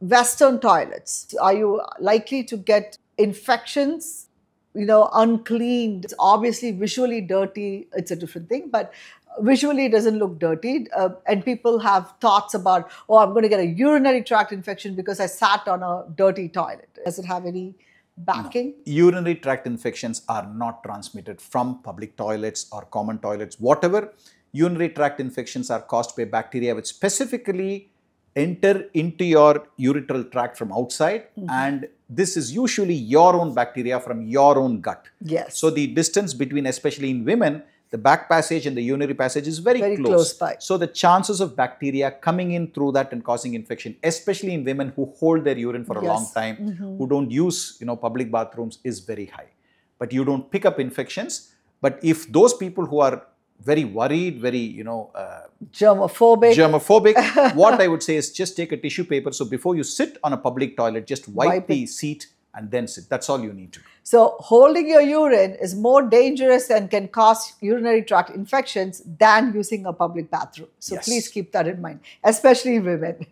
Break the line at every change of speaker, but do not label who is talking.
Western toilets, are you likely to get infections? You know, uncleaned. It's obviously visually dirty. It's a different thing, but visually it doesn't look dirty. Uh, and people have thoughts about, oh, I'm going to get a urinary tract infection because I sat on a dirty toilet. Does it have any backing?
No. Urinary tract infections are not transmitted from public toilets or common toilets. Whatever urinary tract infections are caused by bacteria which specifically enter into your urethral tract from outside mm-hmm. and this is usually your own bacteria from your own gut.
Yes.
So the distance between especially in women the back passage and the urinary passage is very,
very
close.
close by.
So the chances of bacteria coming in through that and causing infection, especially in women who hold their urine for a
yes.
long time,
mm-hmm.
who don't use you know public bathrooms, is very high. But you don't pick up infections. But if those people who are very worried, very you know uh,
germophobic,
germophobic, what I would say is just take a tissue paper. So before you sit on a public toilet, just wipe, wipe the it. seat and then sit. That's all you need to do.
So, holding your urine is more dangerous and can cause urinary tract infections than using a public bathroom. So, yes. please keep that in mind, especially women.